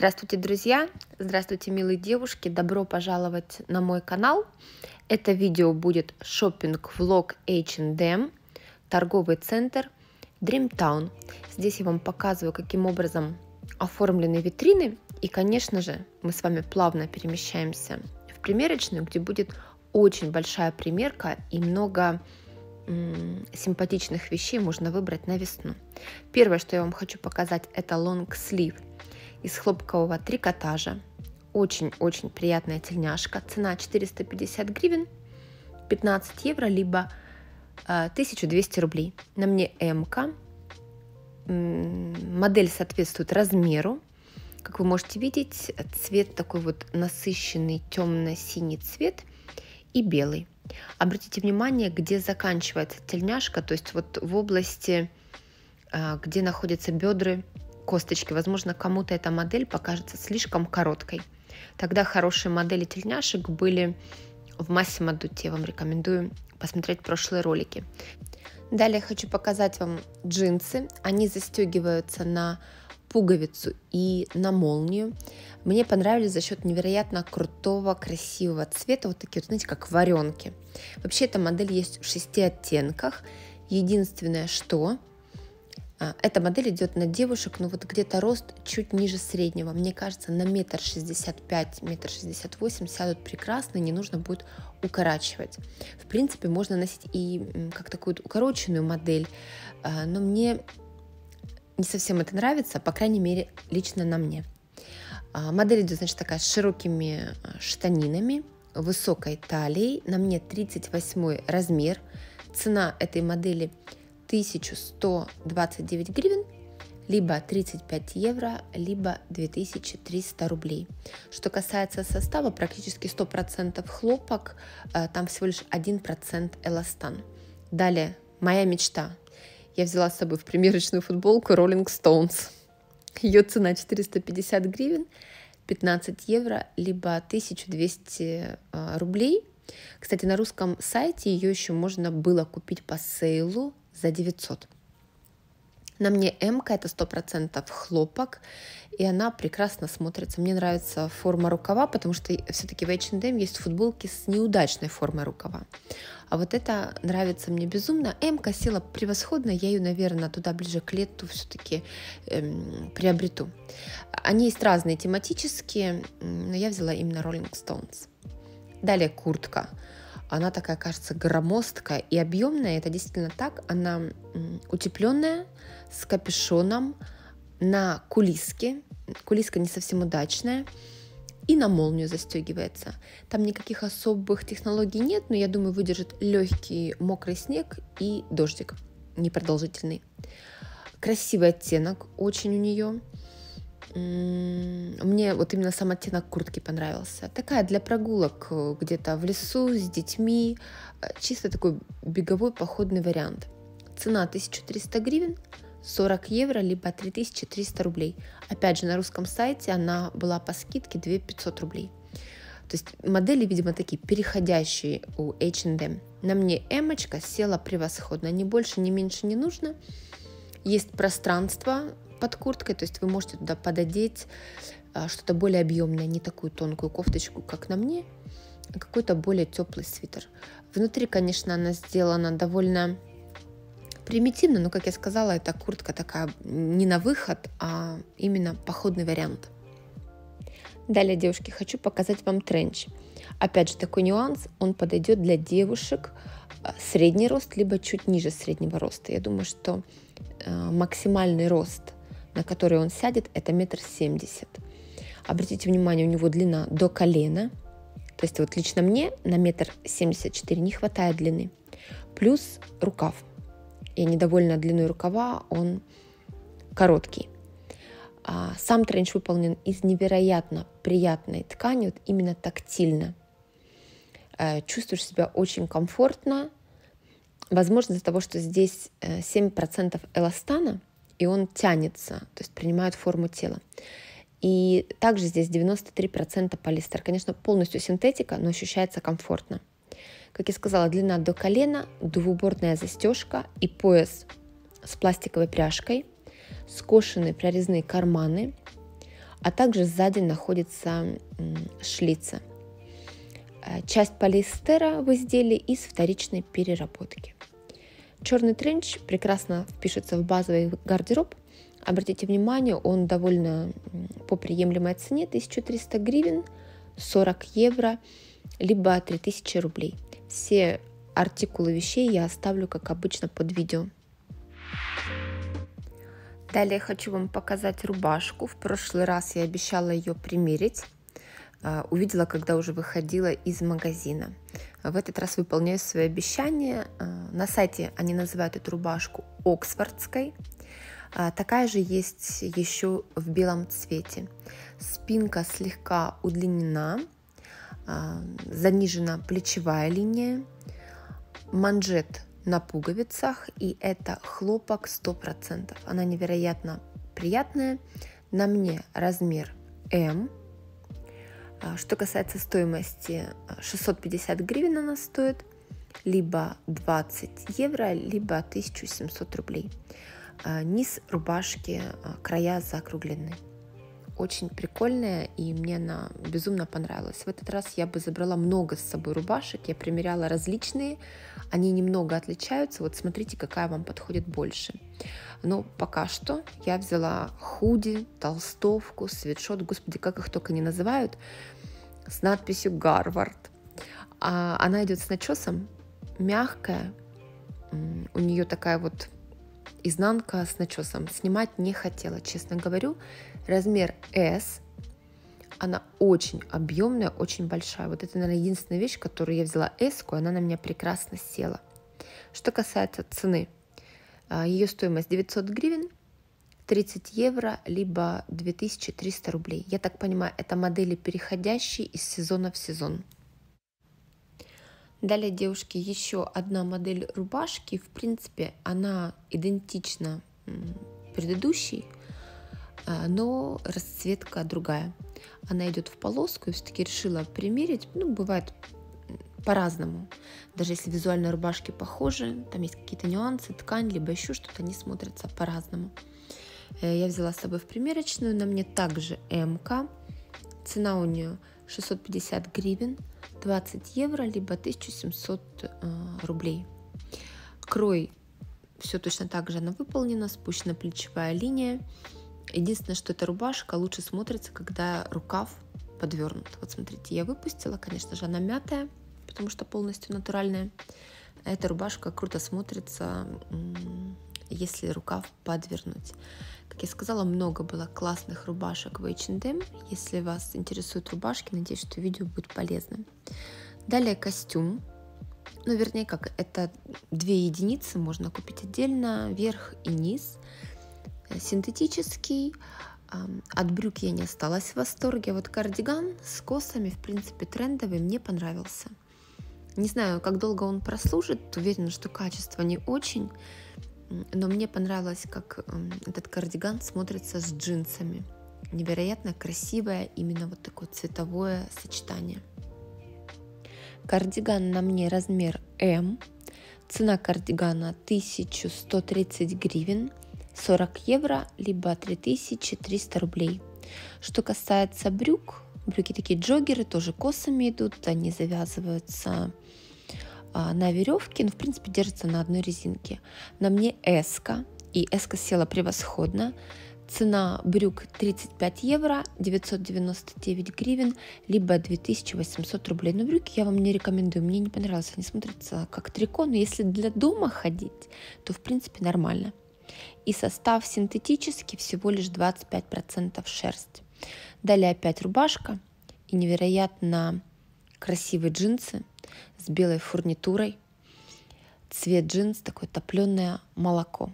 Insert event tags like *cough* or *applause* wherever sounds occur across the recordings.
Здравствуйте, друзья! Здравствуйте, милые девушки! Добро пожаловать на мой канал. Это видео будет шопинг-влог H&M, торговый центр Dreamtown. Здесь я вам показываю, каким образом оформлены витрины. И, конечно же, мы с вами плавно перемещаемся в примерочную, где будет очень большая примерка и много симпатичных вещей можно выбрать на весну. Первое, что я вам хочу показать, это long sleeve из хлопкового трикотажа. Очень-очень приятная тельняшка. Цена 450 гривен, 15 евро, либо 1200 э, рублей. На мне М. -ка. Модель соответствует размеру. Как вы можете видеть, цвет такой вот насыщенный темно-синий цвет и белый. Обратите внимание, где заканчивается тельняшка, то есть вот в области, э, где находятся бедры косточки. Возможно, кому-то эта модель покажется слишком короткой. Тогда хорошие модели тельняшек были в Массимо Дутте. Я вам рекомендую посмотреть прошлые ролики. Далее хочу показать вам джинсы. Они застегиваются на пуговицу и на молнию. Мне понравились за счет невероятно крутого, красивого цвета, вот такие, знаете, как варенки. Вообще эта модель есть в шести оттенках. Единственное, что эта модель идет на девушек, ну вот где-то рост чуть ниже среднего. Мне кажется, на метр шестьдесят пять, метр шестьдесят восемь сядут прекрасно, не нужно будет укорачивать. В принципе, можно носить и как такую укороченную модель, а, но мне не совсем это нравится, по крайней мере, лично на мне. А, модель идет, значит, такая с широкими штанинами, высокой талией. На мне 38 размер. Цена этой модели 1129 гривен, либо 35 евро, либо 2300 рублей. Что касается состава, практически 100% хлопок, э, там всего лишь 1% эластан. Далее, моя мечта. Я взяла с собой в примерочную футболку Rolling Stones. Ее цена 450 гривен, 15 евро, либо 1200 э, рублей. Кстати, на русском сайте ее еще можно было купить по сейлу за 900. На мне М, это 100% хлопок, и она прекрасно смотрится. Мне нравится форма рукава, потому что все-таки в H&M есть футболки с неудачной формой рукава. А вот это нравится мне безумно. М села превосходно, я ее, наверное, туда ближе к лету все-таки эм, приобрету. Они есть разные тематические, но я взяла именно Rolling Stones. Далее куртка. Она такая, кажется, громоздкая и объемная. Это действительно так. Она утепленная, с капюшоном, на кулиске. Кулиска не совсем удачная. И на молнию застегивается. Там никаких особых технологий нет, но я думаю, выдержит легкий мокрый снег и дождик непродолжительный. Красивый оттенок очень у нее. Мне вот именно сам оттенок куртки понравился. Такая для прогулок э, где-то в лесу с детьми. Э, чисто такой беговой походный вариант. Цена 1300 гривен, 40 евро, либо 3300 рублей. Опять же, на русском сайте она была по скидке 2500 рублей. То есть модели, видимо, такие переходящие у H&M. На мне эмочка села превосходно. Ни больше, ни меньше не нужно. Есть пространство под курткой, то есть вы можете туда пододеть а, что-то более объемное, не такую тонкую кофточку, как на мне, а какой-то более теплый свитер. Внутри, конечно, она сделана довольно примитивно, но, как я сказала, эта куртка такая не на выход, а именно походный вариант. Далее, девушки, хочу показать вам тренч. Опять же, такой нюанс, он подойдет для девушек а, средний рост, либо чуть ниже среднего роста. Я думаю, что максимальный рост – на который он сядет, это метр семьдесят. Обратите внимание, у него длина до колена. То есть вот лично мне на метр семьдесят четыре не хватает длины. Плюс рукав. Я недовольна длиной рукава, он короткий. А сам тренч выполнен из невероятно приятной ткани, вот именно тактильно. Э, чувствуешь себя очень комфортно. Возможно, из-за того, что здесь 7% э, эластана, и он тянется, то есть принимает форму тела. И также здесь 93% полиэстер. Конечно, полностью синтетика, но ощущается комфортно. Как я сказала, длина до колена, двубортная застежка и пояс с пластиковой пряжкой, скошенные прорезные карманы, а также сзади находится шлица. Э, часть полиэстера в изделии из вторичной переработки. Черный тренч прекрасно впишется в базовый гардероб. Обратите внимание, он довольно по приемлемой цене 1300 гривен, 40 евро, либо 3000 рублей. Все артикулы вещей я оставлю, как обычно, под видео. Далее хочу вам показать рубашку. В прошлый раз я обещала ее примерить. А, увидела, когда уже выходила из магазина. В этот раз выполняю свое обещание. А, на сайте они называют эту рубашку Оксфордской. А, такая же есть еще в белом цвете. Спинка слегка удлинена, занижена плечевая линия, манжет на пуговицах, и это хлопок 100%. Она невероятно приятная. На мне размер М. Что касается стоимости, 650 гривен она стоит, либо 20 евро, либо 1700 рублей. Низ рубашки, края закруглены очень прикольная, и мне она безумно понравилась. В этот раз я бы забрала много с собой рубашек, я примеряла различные, они немного отличаются, вот смотрите, какая вам подходит больше. Но пока что я взяла худи, толстовку, свитшот, господи, как их только не называют, с надписью «Гарвард». А она идет с начесом, мягкая, у нее такая вот изнанка с начесом. Снимать не хотела, честно говорю. Размер S. Она очень объемная, очень большая. Вот это, наверное, единственная вещь, которую я взяла S, она на меня прекрасно села. Что касается цены, а, ее стоимость 900 гривен, 30 евро, либо 2300 рублей. Я так понимаю, это модели переходящие из сезона в сезон. Далее, девушки, еще одна модель рубашки. В принципе, она идентична предыдущей, а, но расцветка другая. Она идет в полоску, и все-таки решила примерить. Ну, бывает по-разному. Даже если визуально рубашки похожи, там есть какие-то нюансы, ткань, либо еще что-то, они смотрятся по-разному. Э, я взяла с собой в примерочную, на мне также МК. Цена у нее 650 гривен, 20 евро, либо 1700 э, рублей. Крой все точно так же она выполнена, спущена плечевая линия. Единственное, что эта рубашка лучше смотрится, когда рукав подвернут. Вот смотрите, я выпустила, конечно же, она мятая, потому что полностью натуральная. Эта рубашка круто смотрится, если рукав подвернуть. Как я сказала, много было классных рубашек в H&M. Если вас интересуют рубашки, надеюсь, что видео будет полезным. Далее костюм. Ну, вернее, как, это две единицы, можно купить отдельно, верх и низ. Э, синтетический, от брюк я не осталась в восторге. Вот кардиган с косами, в принципе, трендовый, мне понравился. Не знаю, как долго он прослужит, уверена, что качество не очень. Но мне понравилось, как эм, этот кардиган смотрится с джинсами. Невероятно красивое именно вот такое цветовое сочетание. Кардиган на мне размер М. Цена кардигана 1130 гривен, 40 евро, либо 3300 рублей. Что касается брюк, брюки такие джогеры, тоже косами идут, они завязываются на веревке, но в принципе держится на одной резинке. На мне эска, и эска села превосходно. Цена брюк 35 евро, 999 гривен, либо 2800 рублей. Но брюки я вам не рекомендую, мне не понравилось. Они смотрятся как трико, но если для дома ходить, то в принципе нормально. И состав синтетический, всего лишь 25% шерсть. Далее опять рубашка и невероятно красивые джинсы с белой фурнитурой. Цвет джинс такое топленое молоко.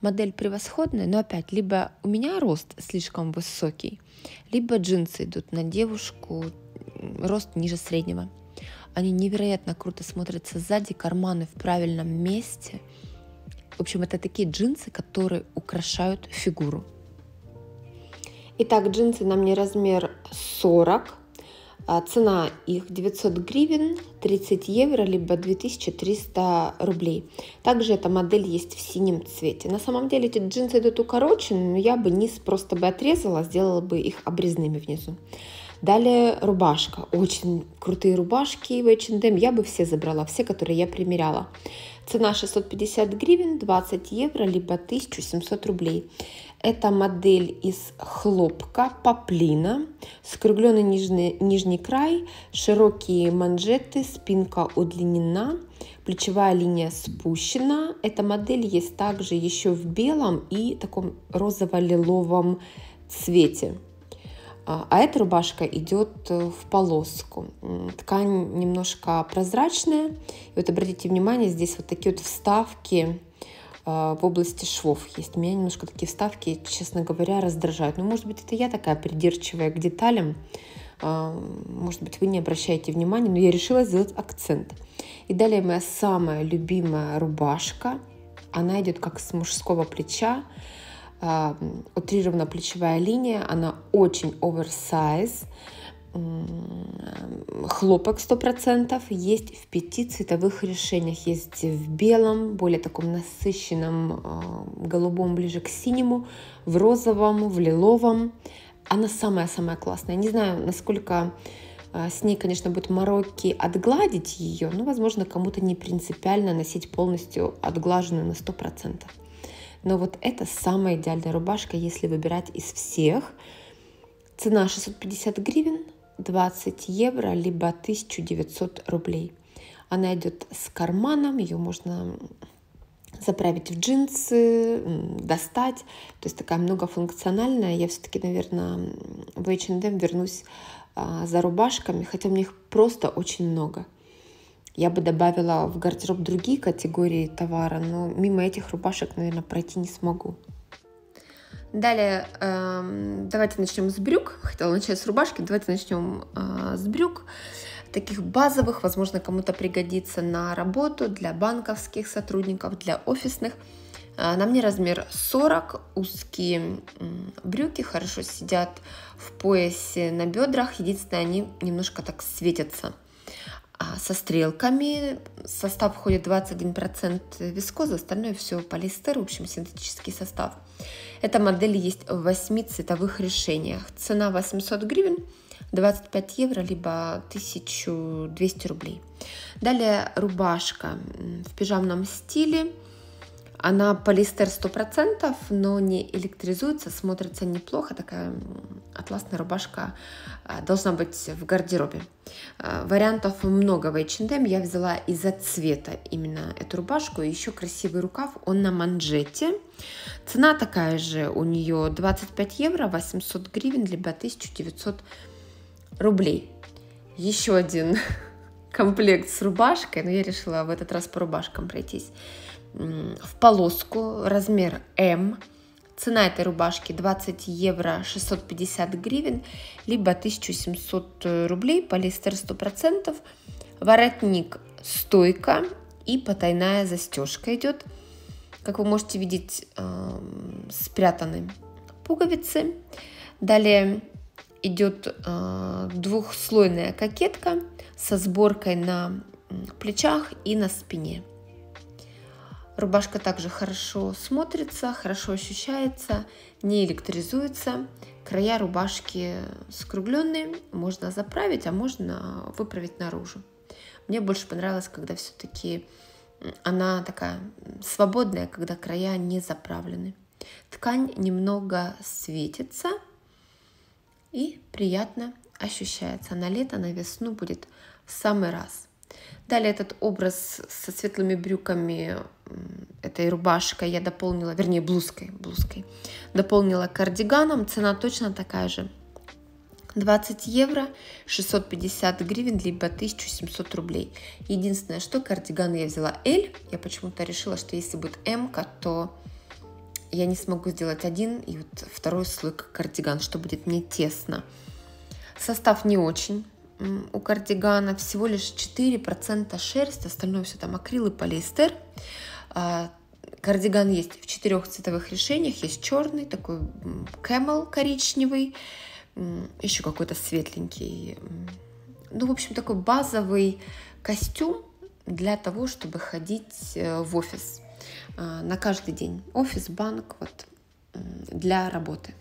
Модель превосходная, но опять, либо у меня рост слишком высокий, либо джинсы идут на девушку, рост ниже среднего. Они невероятно круто смотрятся сзади, карманы в правильном месте. В общем, это такие джинсы, которые украшают фигуру. Итак, джинсы на мне размер 40. А цена их 900 гривен, 30 евро, либо 2300 рублей. Также эта модель есть в синем цвете. На самом деле эти джинсы идут укорочены, но я бы низ просто бы отрезала, сделала бы их обрезными внизу. Далее рубашка. Очень крутые рубашки в H&M. Я бы все забрала, все, которые я примеряла. Цена 650 гривен, 20 евро, либо 1700 рублей. Это модель из хлопка, поплина, скругленный нижний, нижний край, широкие манжеты, спинка удлинена, плечевая линия спущена. Эта модель есть также еще в белом и таком розово-лиловом цвете. А, а эта рубашка идет э, в полоску. Ткань немножко прозрачная. И вот обратите внимание, здесь вот такие вот вставки в области швов есть. Меня немножко такие вставки, честно говоря, раздражают. Но, может быть, это я такая придирчивая к деталям. А, может быть, вы не обращаете внимания, но я решила сделать акцент. И далее моя самая любимая рубашка. Она идет как с мужского плеча утрирована плечевая линия, она очень оверсайз, хлопок 100%, есть в пяти цветовых решениях, есть в белом, более таком насыщенном, а, голубом, ближе к синему, в розовом, в лиловом. Она самая-самая классная. Не знаю, насколько а, с ней, конечно, будет мороки отгладить ее, но, возможно, кому-то не принципиально носить полностью отглаженную на 100%. Но вот это самая идеальная рубашка, если выбирать из всех. Цена 650 гривен, 20 евро, либо 1900 рублей. Она идет с карманом, ее можно заправить в джинсы, достать. То есть такая многофункциональная. Я все-таки, наверное, в H&M вернусь а, за рубашками, хотя у них просто очень много. Я бы добавила в гардероб другие категории товара, но мимо этих рубашек, наверное, пройти не смогу. Далее, э, давайте начнем с брюк. Хотела начать с рубашки, давайте начнем э, с брюк. Таких базовых, возможно, кому-то пригодится на работу, для банковских сотрудников, для офисных. Э, на мне размер 40, узкие брюки, хорошо сидят в поясе на бедрах. Единственное, они немножко так светятся со стрелками. Состав входит 21% вискоза, остальное все полиэстер, в общем, синтетический состав. Эта модель есть в 8 цветовых решениях. Цена 800 гривен, 25 евро, либо 1200 рублей. Далее рубашка в пижамном стиле она полиэстер 100%, но не электризуется, смотрится неплохо. Такая атласная рубашка а, должна быть в гардеробе. А, вариантов много в H&M. Я взяла из-за цвета именно эту рубашку. Еще красивый рукав, он на манжете. Цена такая же у нее 25 евро, 800 гривен, либо 1900 рублей. Еще один *laughs* комплект с рубашкой, но я решила в этот раз по рубашкам пройтись в полоску, размер М. Цена этой рубашки 20 евро 650 гривен, либо 1700 рублей, полиэстер 100%, воротник стойка и потайная застежка идет. Как вы можете видеть, э, спрятаны пуговицы. Далее идет э, двухслойная кокетка со сборкой на плечах и на спине. Рубашка также хорошо смотрится, хорошо ощущается, не электризуется. Края рубашки скругленные, можно заправить, а можно выправить наружу. Мне больше понравилось, когда все-таки она такая свободная, когда края не заправлены. Ткань немного светится и приятно ощущается. На лето, на весну будет в самый раз. Далее этот образ со светлыми брюками, этой рубашкой я дополнила, вернее блузкой, блузкой, дополнила кардиганом. Цена точно такая же. 20 евро, 650 гривен, либо 1700 рублей. Единственное, что кардиган я взяла L. Я почему-то решила, что если будет М, то я не смогу сделать один и вот второй слой кардиган, что будет мне тесно. Состав не очень у кардигана всего лишь 4% шерсть, остальное все там акрил и полиэстер. А, кардиган есть в четырех цветовых решениях. Есть черный, такой camel коричневый, еще какой-то светленький ну, в общем, такой базовый костюм для того, чтобы ходить э, в офис на каждый день. Офис, банк, вот для работы.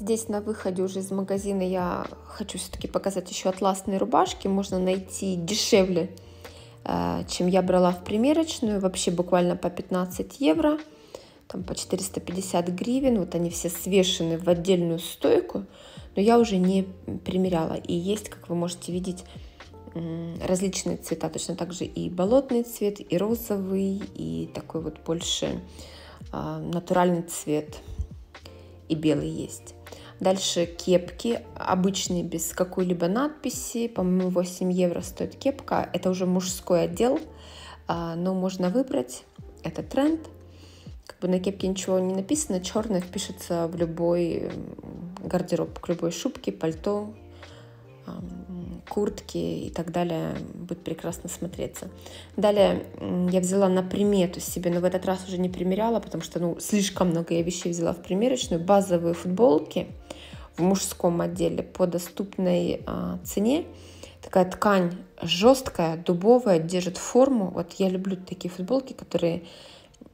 Здесь на выходе уже из магазина я хочу все-таки показать еще атласные рубашки. Можно найти дешевле, э, чем я брала в примерочную. Вообще буквально по 15 евро, там по 450 гривен. Вот они все свешены в отдельную стойку, но я уже не примеряла. И есть, как вы можете видеть, различные цвета, точно так же и болотный цвет, и розовый, и такой вот больше а, натуральный цвет, и белый есть. Дальше кепки, обычные, без какой-либо надписи. По-моему, 8 евро стоит кепка. Это уже мужской отдел, а, но можно выбрать. Это тренд. Как бы на кепке ничего не написано. Черный впишется в любой гардероб, к любой шубке, пальто, куртки и так далее будет прекрасно смотреться. Далее я взяла на примету себе, но в этот раз уже не примеряла, потому что ну, слишком много я вещей взяла в примерочную. Базовые футболки в мужском отделе по доступной а, цене. Такая ткань жесткая, дубовая, держит форму. Вот я люблю такие футболки, которые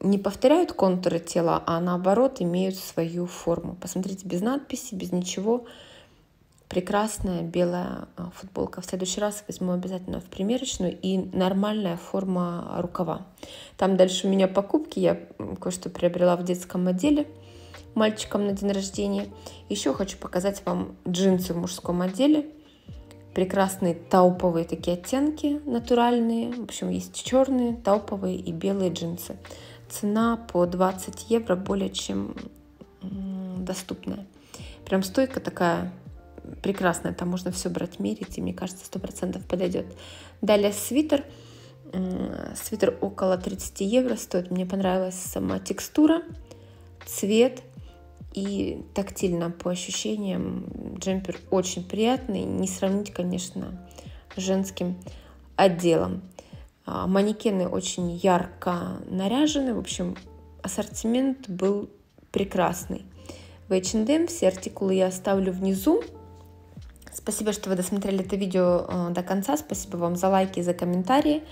не повторяют контуры тела, а наоборот имеют свою форму. Посмотрите, без надписи, без ничего прекрасная белая а, футболка. В следующий раз возьму обязательно в примерочную и нормальная форма рукава. Там дальше у меня покупки. Я кое-что приобрела в детском отделе мальчикам на день рождения. Еще хочу показать вам джинсы в мужском отделе. Прекрасные тауповые такие оттенки натуральные. В общем, есть черные, тауповые и белые джинсы. Цена по 20 евро более чем доступная. Прям стойка такая прекрасная, там можно все брать, мерить, и мне кажется, сто процентов подойдет. Далее свитер. Свитер около 30 евро стоит. Мне понравилась сама текстура, цвет и тактильно по ощущениям. Джемпер очень приятный. Не сравнить, конечно, с женским отделом. А, манекены очень ярко наряжены. В общем, ассортимент был прекрасный. В H&M все артикулы я оставлю внизу. Спасибо, что вы досмотрели это видео э, до конца. Спасибо вам за лайки и за комментарии.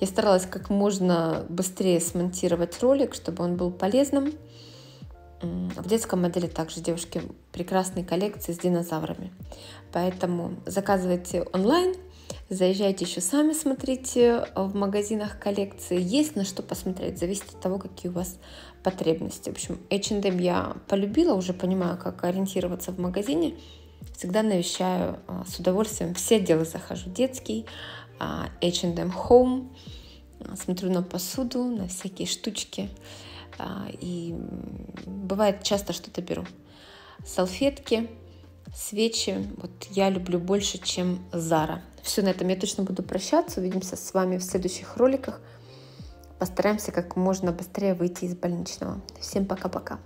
Я старалась как можно быстрее смонтировать ролик, чтобы он был полезным. В детском модели также, девушки, прекрасные коллекции с динозаврами. Поэтому заказывайте онлайн, заезжайте еще сами, смотрите в магазинах коллекции. Есть на что посмотреть, зависит от того, какие у вас потребности. В общем, H&M я полюбила, уже понимаю, как ориентироваться в магазине. Всегда навещаю а, с удовольствием. Все отделы захожу. Детский, H&M Home. А, смотрю на посуду, на всякие штучки. И бывает часто что-то беру. Салфетки, свечи. Вот я люблю больше, чем Зара. Все, на этом я точно буду прощаться. Увидимся с вами в следующих роликах. Постараемся как можно быстрее выйти из больничного. Всем пока-пока.